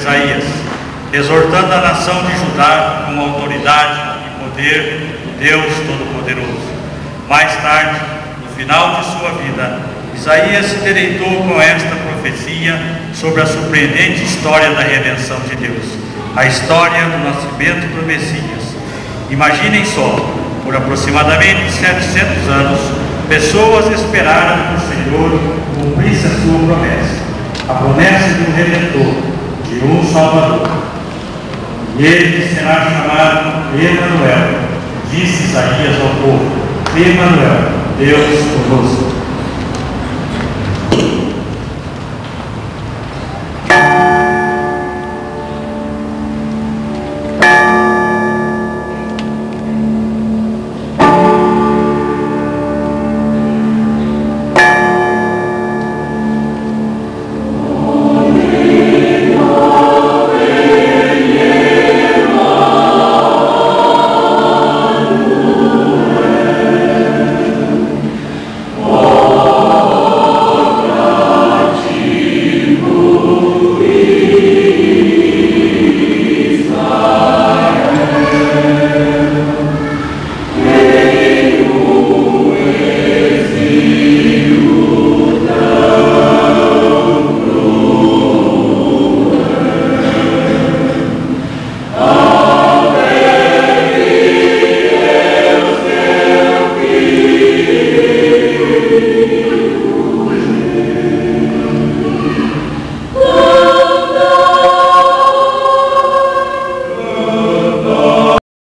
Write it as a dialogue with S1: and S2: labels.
S1: Isaías, exortando a nação de Judá com autoridade e poder do Deus Todo-Poderoso. Mais tarde, no final de sua vida, Isaías se deleitou com esta profecia sobre a surpreendente história da redenção de Deus, a história do nascimento do Messias. Imaginem só, por aproximadamente 700 anos, pessoas esperaram que o Senhor cumprisse a sua promessa, a promessa de um Redentor, de um Salvador. E ele será chamado Emanuel, disse Isaías ao povo, Emanuel, Deus conosco.